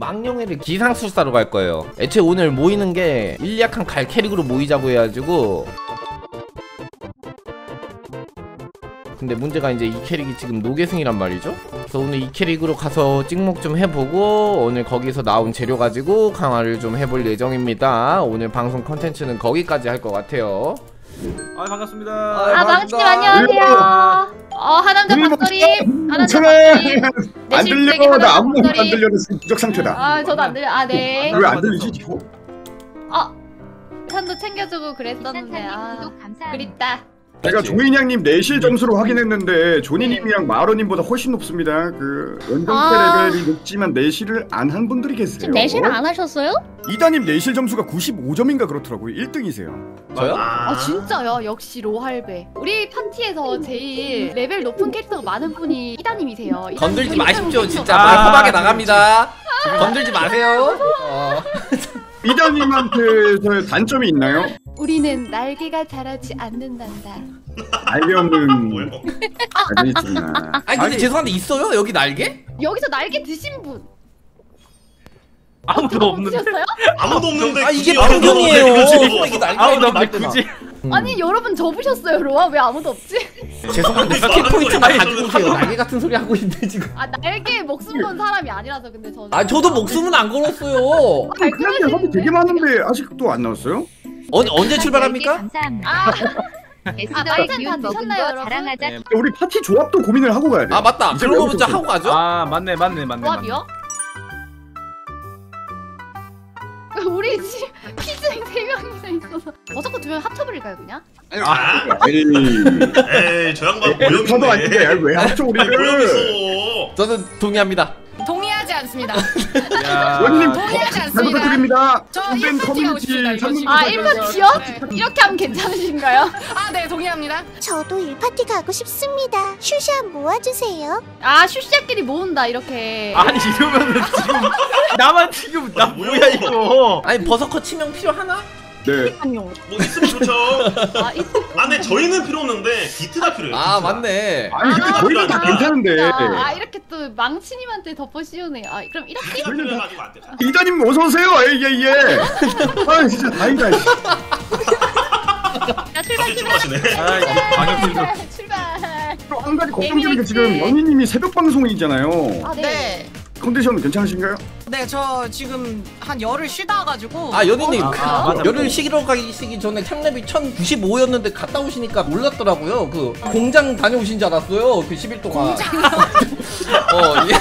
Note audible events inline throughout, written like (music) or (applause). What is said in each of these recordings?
망령회를 기상술사로 갈 거예요. 애초에 오늘 모이는 게 일리약한 갈 캐릭으로 모이자고 해가지고. 근데 문제가 이제 이 캐릭이 지금 노계승이란 말이죠. 그래서 오늘 이 캐릭으로 가서 찍목 좀 해보고 오늘 거기서 나온 재료 가지고 강화를 좀 해볼 예정입니다. 오늘 방송 컨텐츠는 거기까지 할 것 같아요. 아 반갑습니다. 아 망치님 안녕하세요. 어 하남자 음, 박소림. 하남자 괜찮아. 박소림. 안내 들려 나 하남자 안 들려서 부적 상태다 아 저도 안 들려. 아 네. 왜 안 들리지 지금? 어 편도 챙겨주고 그랬었는데 아 그립다. 제가? 조인양님 내실 점수로 확인했는데 조니님이랑 마로님보다 훨씬 높습니다 그 원정태 아. 레벨이 높지만 내실을 안 한 분들이 계세요 지금 내실 안 하셨어요? 이다님 내실 점수가 95점인가 그렇더라고요 1등이세요 저요? 아 진짜요? 역시 로할배. 우리 파티에서 제일 레벨 높은 캐릭터가 많은 분이 이다님이세요. 건들지 이다님 마십시오. 캐릭터. 진짜 아, 말 험하게 그렇지. 나갑니다. 건들지 마세요. 어. 이다님한테 단점이 있나요? 우리는 날개가 자라지 않는단다. 알게 없는? (laughs) 아들이 있구나 아니 근데 죄송한데 있어요? 여기 날개? 여기서 날개 드신 분 아무도 없는데. 드셨어요? 아무도 없는데 아 이게 그러지? 이게 날개 아무도 없는데. 굳이. 음. 아니 여러분 접으셨어요 로아 왜 아무도 없지? (laughs) 죄송한데 아니, 스킬 소리 가지고 아니, 오세요. 날개 같은 소리 하고 있는데 지금. 아 날개 목숨 건 사람이 아니라서 근데 저는 아 저도 목숨은 안 걸었어요. 잘 그냥 끊으시는데? 되게 많은데 아직도 안 나왔어요? 언, 언제 출발합니까? 감사합니다. 아, 아 에스더 날짜 기운 다 먹은 거 여러분? 자랑하자. 네. 우리 파티 조합도 고민을 하고 가야 돼 아 맞다. 그런 거 여기서 먼저 하고 가죠. 아 맞네 맞네 맞네. 조합이요? (laughs) 우리 집 피즈ing 세 명이나 있어서 어저께 두명 합쳐버릴까요 그냥? 에이 에이 저 양반 저도 아닌데 모욕인데 왜 합쳐 우리를 저는 동의합니다. 동의하지 않습니다. 야. 원님 동의하지 잘 않습니다. 부탁드립니다. 저팬 인파티 하고 커뮤니티 싶습니다. 아 네. 1파티요? 이렇게 하면 괜찮으신가요? 아, 네, 동의합니다. 저도 1파티 가고 싶습니다. 슈샤 모아주세요. 아 슈시아끼리 모은다 이렇게 아니 이러면은 지금 나만 지금 나 뭐야 이거. 아니 버서커 치명 필요하나? 네. 뭐 있으면 좋죠 아, 이- 아 근데 저희는 필요 없는데 비트가 필요해요 아 비트가. 맞네. 아니 근데 아, 저희는 다 아, 괜찮은데 아 이렇게 또 망치님한테 덮어 씌우네요 아 그럼 이렇게 필요해가지고 안 돼. 이다님 어서 오세요. 예예 예. (laughs) 아 진짜 다행이다. 자 출발 갑자기 출발 출발하시네 아 방역진도. 출발 출발 또한 가지 걱정되는 게. 지금 영희님이 새벽 방송이잖아요. 아, 네. 네. 컨디션 괜찮으신가요? 네, 저 지금 한 열흘 쉬다 가지고 아 연희님 아, 아, 맞아. 열흘 쉬기로 가시기 전에 템랩이 1095였는데 갔다 오시니까 놀랐더라고요. 그 공장 다녀오신 줄 알았어요. 그 10일 동안. (laughs) 어, 예.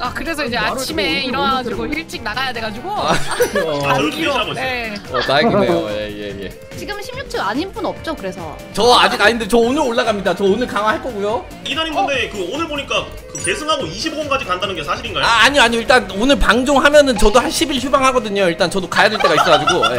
아, 그래서 이제 아침에 일어나가지고 일찍 나가야 돼 가지고 아, 어, 아 대시하고 있어요 네. 어, 다행이네요. (laughs) 예, 예, 예. 지금 16층 아닌 분 없죠 그래서 저 아직 아닌데 저 오늘 올라갑니다. 저 오늘 강화할 거고요. 이다님 근데 그 오늘 보니까 그 계승하고 25권까지 간다는 게 사실인가요? 아, 아니요, 아니요. 일단 오늘 방종하면은 저도 한 10일 휴방하거든요. 일단 저도 가야 될 때가 있어가지고. 예.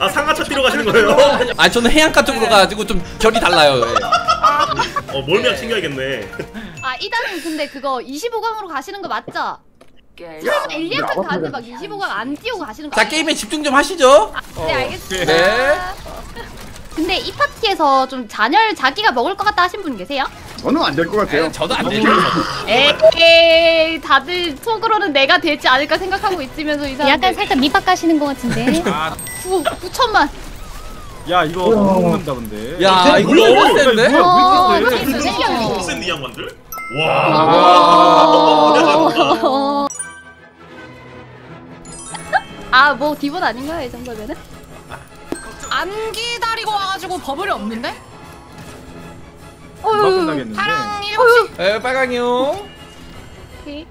아 상가차 뛰러 가시는 거예요? 아, 저는 해안가 쪽으로 가가지고 좀 결이 달라요. 예. 어 몰면 챙겨야겠네 아 이다님 근데 그거 25강으로 가시는 거 맞죠? 설마 일리아칸 가는데 막 25강 안 띄우고 가시는 거 자, 아니에요? 게임에 집중 좀 하시죠. 네 알겠습니다 네. (laughs) 근데 이 파티에서 좀 잔열 자기가 먹을 것 같다 하신 분 계세요? 저는 안 될 것 같아요. 예, 저도 안 돼요. 에이 다들 속으로는 내가 되지 않을까 생각하고 있으면서 이 사람들 약간 살짝 밑밥 가시는 것 같은데. (laughs) 아, 9, 9천만 야 이거 못 먹는다 근데. 야, 이거 너무 이거 센데? 뭐야, 어, 왜 이렇게. 복센 이 양반들? 아. 와 아뭐 디본 아닌가요 이 정도면은? 안 기다리고 와가지고 버블이 없는데? 금방 끝나겠는데. 파랑 7시. 에, 빨강이요. 오케이.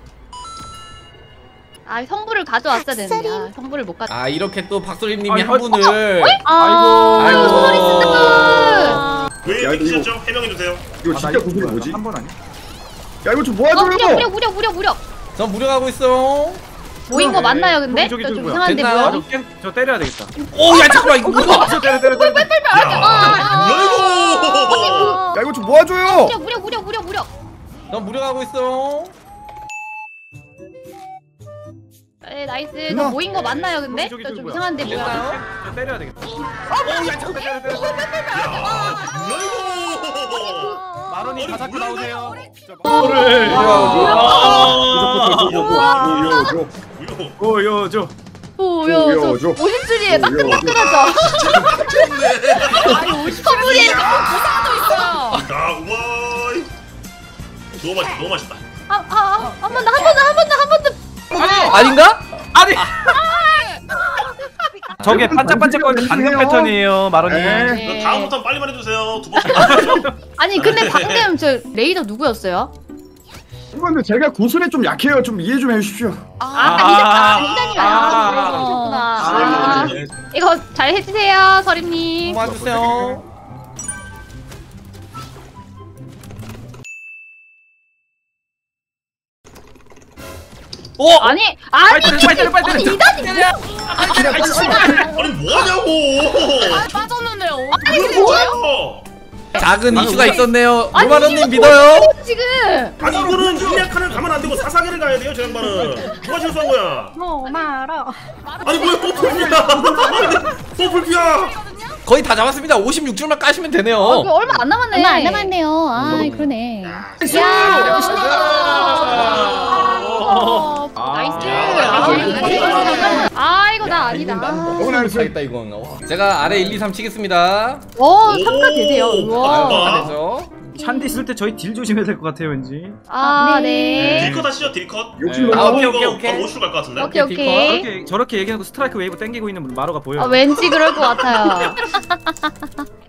아 성부를 가져왔어야 되는데 아. 성부를 못 가져 아, 이렇게 또 박소리님이 아니, 한 아니, 분을. 아 아이고. 소리스다 왜 야, 픽시였죠? 해명해 주세요 이거 아, 나 진짜 이거 뭐지? 한 번 아니? 야 이거 좀어 무력. 무력 무력 무력 전 무력하고 있어. 모인 거 네. 맞나요 근데? 저기, 저좀 뭐야? 이상한데 됐나요? 뭐야? 아, 저, 때려야 되겠다. 오, 야, 잠깐만, 이거 뭐야? 저 때려 때려 때려. 때려. 야야 이거 좀 모아줘요. 무력 무력 무력 무력 무력하고 있어. 네 나이스 누나. 저 모인 거 맞나요 근데? 저기, 저 저기 좀 뭐야? 이상한데 뭐야? 됐나요? 저 때려야 되겠다. 어, 야, 잠깐 때려 때려. 마론이 다 잡고 나오세요. 우유. 보여줘 보여줘 보여줘. 50줄이에 보여줘. 따끈따끈하죠 선물이 있어요. 야 우와. 너무 맛있다. 너무 맛있다. 아아한번 더한 번 더 한 번 더 한 번 더 아닌가? 아니. 저게 반짝반짝거리는 방금 패턴이에요, 마로님. 네. 그 다음부터 빨리 말해주세요. 두 번. 아니 근데 방금 저 레이더 누구였어요? 이거는 제가 고술에 좀 약해요 좀 이해 좀 해주십시오 아, 아, 이단이 아. 아, 아, 네. 이거 잘 해주세요, 서림님. 도와주세요. 오! 아니, 아니, 빨리 때려, 빨리 때려. 이단이 아니 뭐하냐고. 아 빠졌는데 어. 아니 근데 뭐야 어. 작은 이슈가 있었네요. 이거 믿어요? 지금? 아니 이거는 칸을 가면 안 되고 사사기를 가야 돼요 저 양반은. 누가 실수한 거야? 뭐 말아. 아니 뭐야 또 풀피야. 또 풀피야. 거의 다 잡았습니다. 56줄만 까시면 되네요. 어, 이거 얼마 안 남았네. 얼마 안 남았네요. 아 그러네. 야, 어. 나이스. 아. 아, 이거 나 아니다. 너무 나이스 겠다 이건. 어. 제가 아래 1, 2, 3 치겠습니다. 오, 3가 되세요. 오, 우와. 아. 찬디 쓸때 저희 딜 조심해야 될 것 같아요, 왠지. 아, 아, 네. 딜컷 하시죠 딜컷. 욕심 아, 너무 오케이, 오케이, 오케이. 바로 갈것 같은데. 오케이, 오케이. 저렇게 저렇게 얘기하고 스트라이크 웨이브 땡기고 있는 마로가 보여요. 아, 왠지 그럴 것 같아요.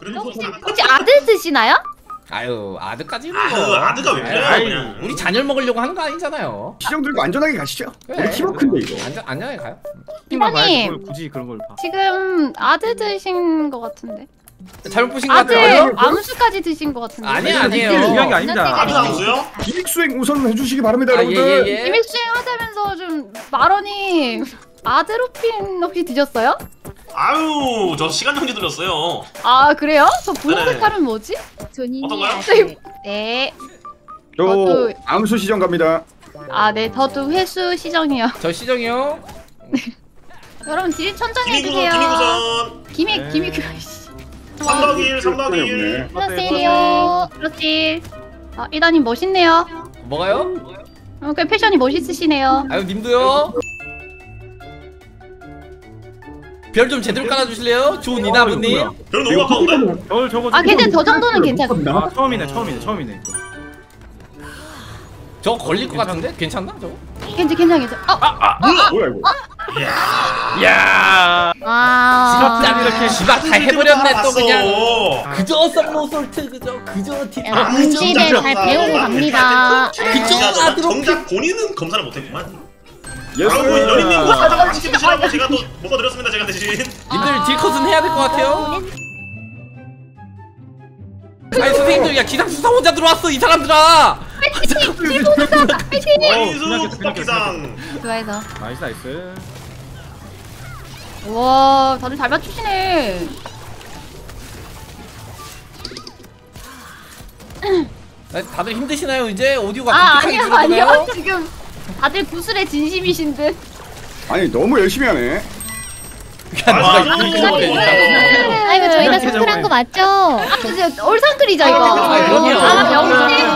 그래도 혹시 아들 드시나요? 아유 아드까지는 아유 뭐. 아드가 왜 그래? 아이, 그냥. 우리 잔열 먹으려고 하는 거 아니잖아요. 시정 들고 안전하게 가시죠 그래. 우리 키워큰데 이거 안전 안전하게 가요. 이사님. 뭘 굳이 그런 걸 봐. 지금 아들 드신 것 같은데. 잘못 보신 것 같아요. 암수까지 드신 것 같은데. 아니 아니에요. 중요한 게 아닙니다. 암수요? 기믹 수행 우선 해주시기 바랍니다, 아, 예, 여러분들. 예, 예, 예. 기믹 수행하자면서 좀 마러니 아드로핀 혹시 드셨어요? 아유, 저 시간 정지 들었어요. 아 그래요? 저 분홍 네. 색깔은 뭐지? 어떤가요? 네. 저 어, 암수 시정 갑니다. 아 네, 저도 회수 시정이요. 저 시정이요? 네. 여러분 딜 천천히 해주세요. 김익 김익 김익 3박 2일 3박 2일. 플러스 1이요. 플러스 1 아, 이다님 멋있네요. 뭐가요? 어, 꽤 패션이 멋있으시네요. 아유 님도요? 별 좀 제대로 네. 깔아주실래요? 좋은 이나부님? 별 너무 아까운데? 별 저거 아 괜찮 저 정도는 괜찮아. 아, 처음이네 처음이네 처음이네. 이거. 저 걸릴 것 같은데? 괜찮나 저거? 괜찮 괜찮 괜찮. 어, 뭐야 이거 야, 아. 딱 이렇게 지박 다 해버렸네 또. 그냥. 그저 썸노솔트 그저 그저 티. 야, 군집에 잘 배우고 갑니다. 그쪽 야, 아드로 정작 본인은 검사를 못했구만. 아이고 연인님 뭐 사장 맛있게 드시라고 제가 또 먹어드렸습니다 제가 대신. 님들 딜컷은 해야 될 것 같아요. 아니 선생님들 야 기상 수사 혼자 들어왔어 이 사람들아. 어이수 그냥 국밥기상. 좋아해서. 나이스, 나이스. 와 다들 잘 맞추시네. 아, 다들 힘드시나요 이제 오디오가 아 급격하게 아니요 아니요? 지금 다들 구슬에 진심이신 듯. 아니 너무 열심히 하네 누가 맞아. 이렇게 먹어야 아 이거 저희가 선물한 거 맞죠? 아 진짜 얼상클이죠 이거. 아, 그럼요. 아 명신.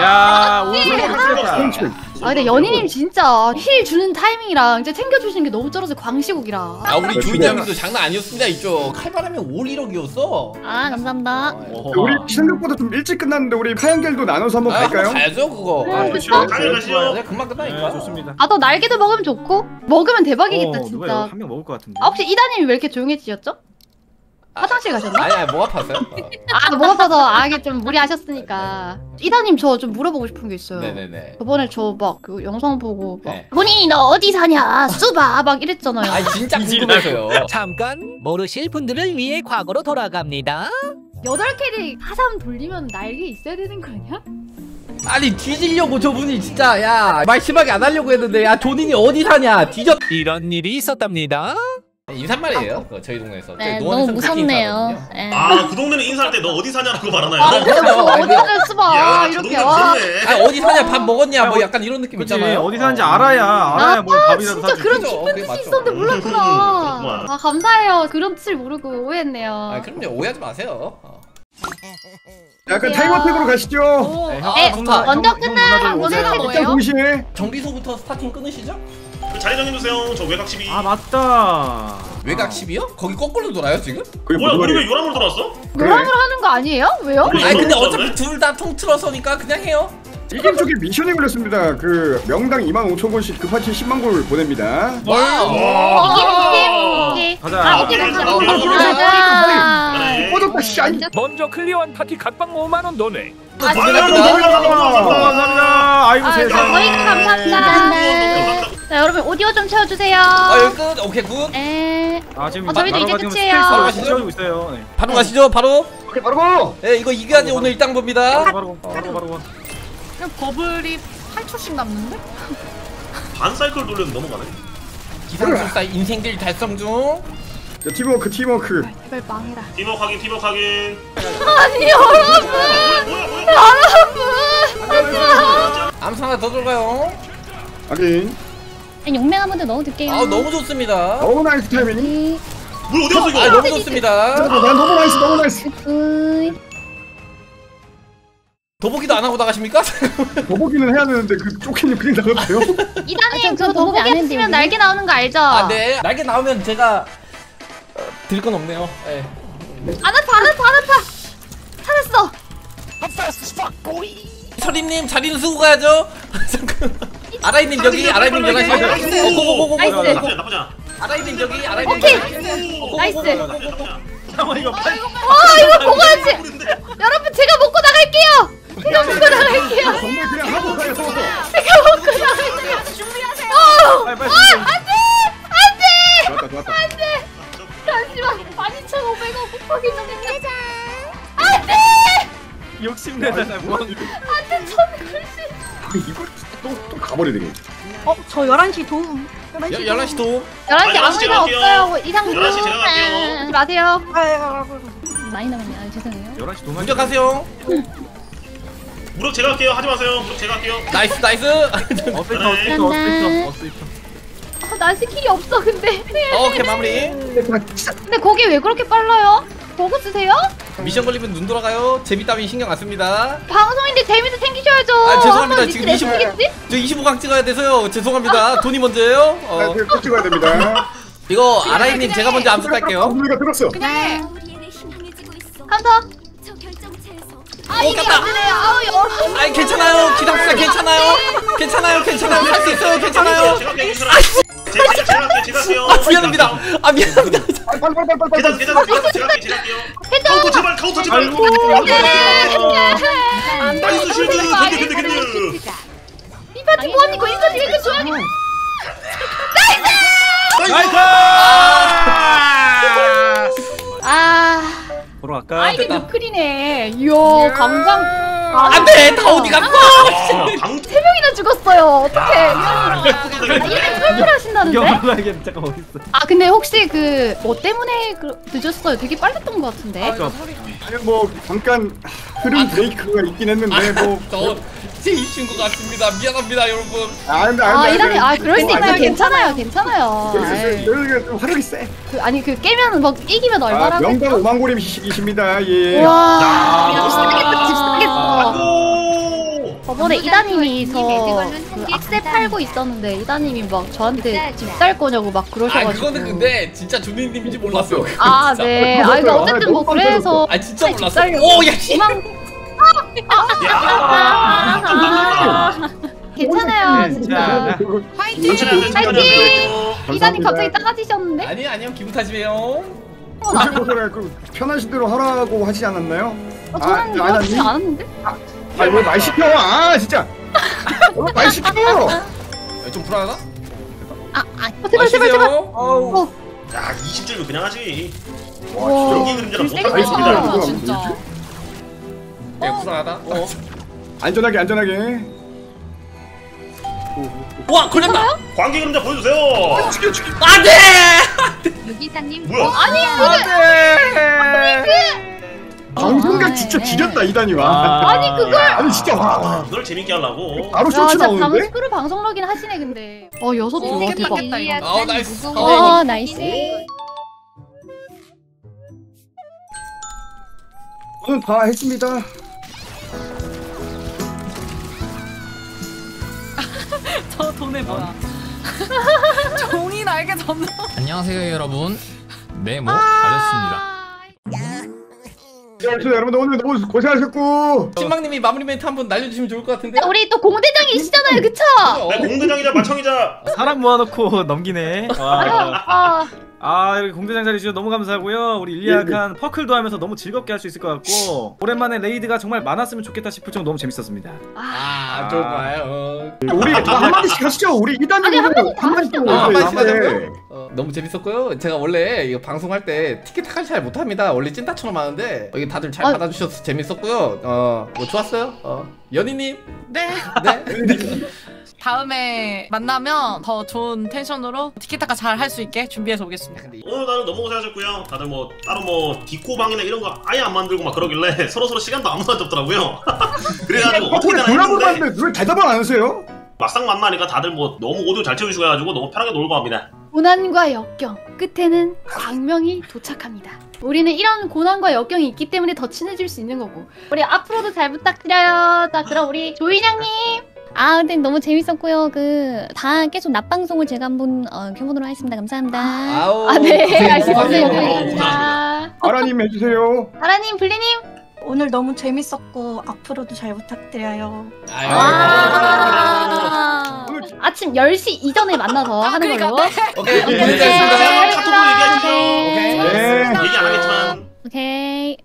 야, 오늘 깜짝이야. 펀치맨 아 근데 연희님 진짜 힐 주는 타이밍이랑 이제 챙겨주시는 게 너무 쩔어서 광시국이라. 아 우리 주인장님도 장난 아니었습니다 이쪽 칼바람이 올 1억이었어 아 감사합니다. 우리 생각보다 좀 일찍 끝났는데 우리 파양결도 나눠서 한번 아, 한번 갈까요? 가야죠 그거 아, 그쵸? 가시죠. 네, 금방 끝나니까 네, 좋습니다. 아너 날개도 먹으면 좋고 먹으면 대박이겠다 어, 누가 진짜. 한 명 먹을 것 같은데. 아, 혹시 이다님이 왜 이렇게 조용해지셨죠? 화장실 가셨나? 아니 아니 목 아팠어요 아, 목 아파서 아 이게 좀 무리하셨으니까. 이다님 저 좀 물어보고 싶은 게 있어요. 네네네 저번에 저 막 그 영상 보고 막 네. 본인이 너 어디 사냐 수바 막 이랬잖아요. 아니 진짜 궁금해서요 잠깐 모르실 분들을 위해 과거로 돌아갑니다. 여덟 캐릭 하삼 돌리면 날개 있어야 되는 거 아니야? 아니 뒤지려고 저분이 진짜 야 말 심하게 안 하려고 했는데 야 존인이 어디 사냐 뒤졌 이런 일이 있었답니다. 인사말이에요 그거 저희 동네에서 네, 저희 너무 노원에서는 그렇게 무섭네요. 인사하거든요. 예. 아 그 동네는 인사할 때 너 어디 사냐라고 말하나요? 아, 그럼요. (laughs) 아니, 어디 사냐 수바 야, 저 이렇게 동네 와. 무섭네. 아 어디 사냐 밥 먹었냐 뭐 약간 이런 느낌 그치, 있잖아요 어디 사는지 알아야, 알아야 뭘아 밥이라도 진짜 사주지. 그런 그죠? 깊은 그게 뜻이 맞죠. 있었는데 몰랐구나. 그렇구만. 아 감사해요. 그런 뜻을 모르고 오해했네요. 아 그럼요 오해하지 마세요 어. 약간 타이머택으로 가시죠. 오, 네, 아, 에, 좋다. 먼저 오세요. 뭐예요? 일단 동시에 정비소부터 스타팅 끊으시죠? 그 자리 정해주세요. 저 외곽 12. 아 맞다. 외곽 10이요? 거기 거꾸로 돌아요 지금? 그게 뭐야 무슨 우리 왜? 요람으로 돌았어? 노랑으로 하는 거 아니에요? 왜요? 아니 근데 어차피? 둘 다 통틀어서니까 그냥 해요 이긴 쪽에 미션이 걸렸습니다. 그 명당 2만 5천 골씩 급하치 10만 골 보냅니다. 와우 이게 가자. 아 이게 아, 가자. 아, 가자. 그래. 꺼졌다 샤이. 먼저 클리어한 파티 각방 5만원 도네. 아, 아, 감사합니다. 아이고 아, 세상. 저희도 감사합니다. 자, 여러분 오디오 좀 채워주세요. 아 여기 끝 오케이 굿 에. 아 지금 어, 저희도 이제 마루가 지금 끝이에요. 스페이스로 채워주고 있어요. 네. 바로 가시죠 바로 오케이 바로 고. 예 이거 이겨야지 오늘 일당 봅니다 바로 바로 바로 바로. 그냥 버블이 8초씩 남는데? 반 사이클 돌려도 넘어가네. 기상술사 인생들 달성 중 자, 팀워크 팀워크. 이걸 망해라. 팀워크 확인, 팀워크 확인. 아니 여러분, 뭐야, 뭐야? 여러분. 암사 하나 더 들어가요 확인. 용맹 한 번 더 넣어둘게요. 아 너무 좋습니다 너무 나이스 타이밍. 네. 물 어디 갔어 이거? 아 너무 좋습니다 난 너무 나이스 너무 나이스. 굿. 도보기도 안 하고 나가십니까? (laughs) 더보기는 해야 되는데 그 쫓기는 그냥 나갔대요. (laughs) 이단님 아, 저 그거 더보기 더보기 안 했는데, 했으면 우리. 날개 나오는 거 알죠? 아 네 날개 나오면 제가 어, 드릴 건 없네요 예. 안 아파 안 아파 안 아파. 찾았어. 서림님 자리는 쓰고 가야죠 (laughs) 잠깐 아라이님 여기 아라이님 여기 하시죠 어 고고고고 나이스. 나쁘지 나쁘지 않아. 아라이님 여기 아라이님 오케이. 여기 어, 나이스. 나쁘지 않아. 잠깐만 이거 빨리. 아 이거 먹어야지. 여러분 제가 먹고 나갈게요. 제가 먹고 나갈게요. 정말 그냥 하고 가요. 제가 먹고 나갈게요. 준비하세요. 어, 빨리 빨리. 안돼 안돼 좋았다 좋았다. 안돼. 잠시만 12,500원 곱하기 좀 안돼 욕심내잖아 뭐. 안돼 천 글씨. 이걸 가버려 되게. 어, 저 11시 도움. 11시 11시 도움 11시 아, 아무 11시 일 제가 없어요. 이상 11시 제가 갈게요. 하지 마세요. 많이 남았네. 아, 죄송해요. 11시 동안. 먼저 가세요 무릎 제가 할게요. 하지 마세요. 무릎 제가 할게요. 나이스 나이스 어스이터 어스이터 어스이터 어스이터. 아, 나 스킬이 없어 근데. 오케이 마무리 근데 거기 왜 그렇게 빨라요? 버그 쓰세요? 미션 걸리면 눈 돌아가요 재미 따위 신경 안 씁니다 방송인데 재미도 챙기셔야죠. 아, 죄송합니다. 지금 미친 25 애쓰겠지? 저 25강 찍어야 돼서요 죄송합니다 (laughs) 돈이 먼저예요 아, 어, 꼭 찍어야 됩니다. (laughs) 이거 아라이님 제가 먼저 우리가 들었어. 해. 우리에게 희망해지고 있어. 카운터. 저 결정체에서 아 이게. 안 되네요. 아니 괜찮아요 기상술사 괜찮아요 괜찮아요 괜찮아요 할 수 있어요 괜찮아요. 제가 제가 할게요. 제가 할게요. 아 미안합니다 아 미안합니다 빨리 빨리 빨리 빨리 괜찮아, 빨리. 괜찮아. 제가 제가 할게요. 제가 할게요. 카운터 제발, 카운터 제발. 안 나이스 쉴드. 근데 근데 근데. 이 파티 뭐하니? 이거 이거 이거 좋아하니? 나이스. 아. 보러 갈까? 아 이게 너클이네. 이야 강장. 안돼 다 어디 갔어 아, (laughs) 방세 명이나 죽었어요. 어떡해. 아, 아, 이렇게 하신다는데? 이겨봐야겠네. 잠깐 어디 있어? 아 근데 혹시 그 뭐 때문에 그, 늦었어요? 되게 빨랐던 것 같은데. 저 아니 뭐 잠깐 흐름 브레이크가 있긴 했는데 뭐. 저 제 이슈인 것 같습니다 미안합니다 여러분 아 근데 아 근데 이러네. 아 그럴 수 뭐, 있나요? 아니, 괜찮아요. 괜찮아요. 아이, 여기가 좀 화력이 세. 그, 아니 그 깨면 막 이기면 아, 얼마나 명당 오만고림이십니다. 예. 와 집사겠다 집사 오. 저번에 이다님이 저그 악세 팔고 있었는데 이다님이 막 저한테 집 살 거냐고 막 아 그러셔가지고. 그거는 근데 진짜 준희님인지 몰랐어요 아 진짜. 네. 아 이거 어쨌든 뭐 그래서 아 진짜 집 몰랐어 살려고. 오 야 씨 희망. 야. 괜찮아요 네, 진짜. 진짜. 화이팅! 파이팅! 이다님 갑자기 따가지셨는데? 아니요 아니요 기분 탓이에요 어, 나, 그래 그 편하신 대로 하라고 하지 않았나요? 어, 저는 이거 하지 않았는데? 아니 왜말 시켜? 아 진짜. 왜말 시켜? 좀 불안하다? 어, 제발 제발 제발. 어우 야, 20점이면 그냥 하지. 와 연기. 그림자랑 세게 못하겠습니다. 쳤다. 아, 진짜. 뭐지? 네 불안하다 어. 안전하게 안전하게. 와 걸렸다 관계 그림자 보여주세요. 죽여 죽여. 안돼 유기사님. 뭐야? 아니 방송각 아, 진짜 네. 지렸다 이단이 아. 와. 아니 그걸. 아니 진짜 와. 널 재밌게 하려고. 바로 야 쇼츠 진짜 나오는데? 방송으로 방송러긴 하시네 근데. 어 여섯 줄. 와 대박. 어 나이스 어, 나이스. 저는 다 했습니다. (laughs) 저 돈에 뭐야? (laughs) 날개 접는. 안녕하세요 여러분 네모 가졌습니다 네, 그래서 여러분들 오늘 너무 고생하셨고 신망님이 마무리 멘트 한번 날려주시면 좋을 것 같은데. 우리 또 공대장이시잖아요, 그쵸? 네, 공대장이자 마청이자 사람 모아놓고 넘기네. 와. 아, 아 이렇게 공대장 자리 주셔서 너무 감사하고요. 우리 일리약한 퍼클도 하면서 너무 즐겁게 할 수 있을 것 같고 오랜만에 레이드가 정말 많았으면 좋겠다 싶을 정도 너무 재밌었습니다. 아, 좋아요. 우리 다 한마디씩 하시죠. 우리 1단으로 한마디씩 어? 어, 너무 재밌었고요. 제가 원래 이거 방송할 때 티켓타카를 잘 못합니다. 원래 찐따처럼 하는데 여기 다들 잘 아. 받아주셔서 재밌었고요. 어, 뭐 좋았어요. 어, 연희님, 네. 네. (laughs) (laughs) 다음에 만나면 더 좋은 텐션으로 티키타카 잘 할 수 있게 준비해서 오겠습니다. 오늘 나는 너무 고생하셨고요 다들 뭐 따로 뭐 디코방이나 이런 거 아예 안 만들고 막 그러길래 (laughs) 서로 서로 시간도 아무나 없더라고요 (laughs) 그래가지고 어떻게 되나 했는데 왜 대답을 안 하세요? 막상 만나니까 다들 뭐 너무 오디오 잘 채우시고 해가지고 너무 편하게 놀고 합니다 고난과 역경 끝에는 광명이 도착합니다. 우리는 이런 고난과 역경이 있기 때문에 더 친해질 수 있는 거고 우리 앞으로도 잘 부탁드려요. 자 그럼 우리 조이장님 아 근데 너무 재밌었고요. 그 다 계속 낮 방송을 제가 한번 어, 켜보도록 하겠습니다. 감사합니다. 아우. 아 네 알겠습니다. 아라님 해주세요. 아라님 블리님 오늘 너무 재밌었고 앞으로도 잘 부탁드려요. 아유, 아 아침 10시 이전에 만나서 하는 그러니까 걸로. 오케이, 네. 고생하셨습니다. 카톡으로 얘기하시죠 오케이. 네. 얘기 안 하겠지만 오케이.